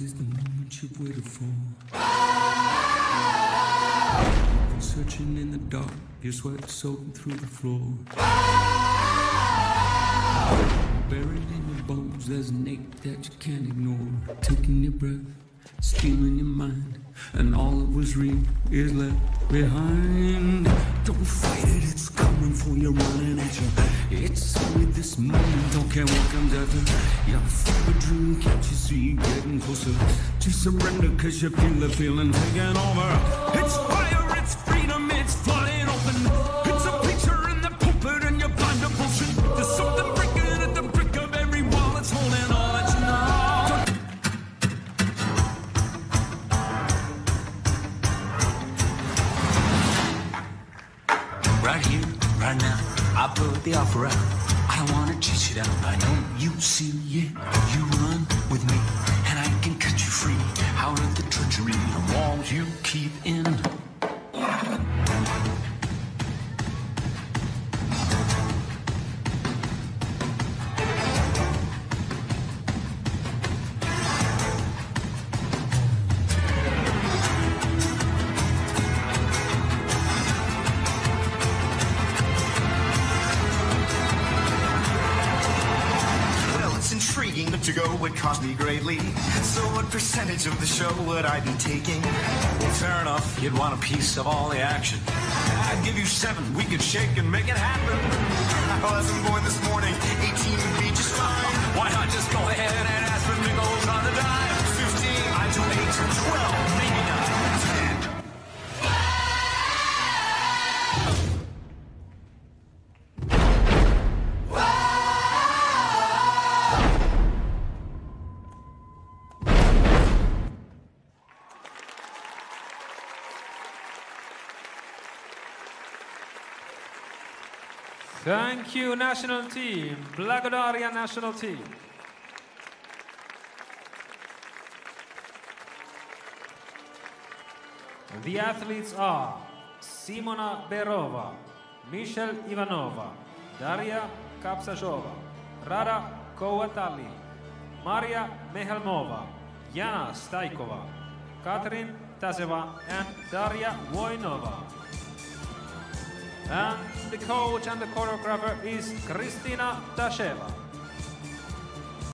This is the moment you've waited for. Been searching in the dark, your sweat soaking through the floor. Buried in your bones, there's an ache that you can't ignore. Taking your breath, stealing your mind, and all that was real is left behind. Don't fight it, it's coming for you, running at you. It's this moment, don't care what comes after. You're a dream, can't you see? Getting closer to surrender, cause you feel the feeling taking over. It's fire, it's freedom, it's flying open. It's a picture in the pulpit, and you're blind bullshit. There's something breaking at the brick of every wall, it's holding on. Right here, right now, I put the offer out. I wanna chase you down. I know you see it. You run with me, and I can cut you free out of the treachery and walls you keep in. To go would cost me greatly. So, what percentage of the show would I be taking? Fair enough. You'd want a piece of all the action. I'd give you seven. We could shake and make it happen. I wasn't born this morning. 18 would be just fine. Why not just go ahead and Thank you, national team. Blagodaria national team. The athletes are Simona Berova, Mishel Ivanova, Daria Kapsazova, Rada Kouatli, Maria Mehlemova, Yana Staykova, Katrin Taseva, and Daria Voynova. And the coach and the choreographer is Kristina Tasheva.